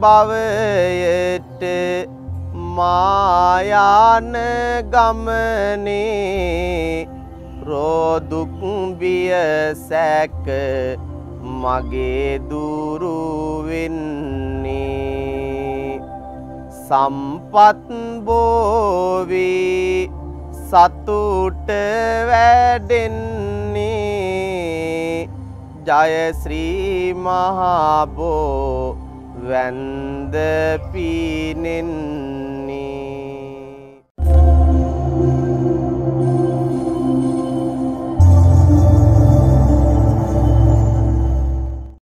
භවයට මායාන ගමනේ රෝදුක් බිය සැක මගේ දුරුවෙන්නේ සම්පත් බෝවී සතුට වැඩෙන්නේ ජයශ්‍රී මහාබෝ. වැන්ද පීනෙන්නේ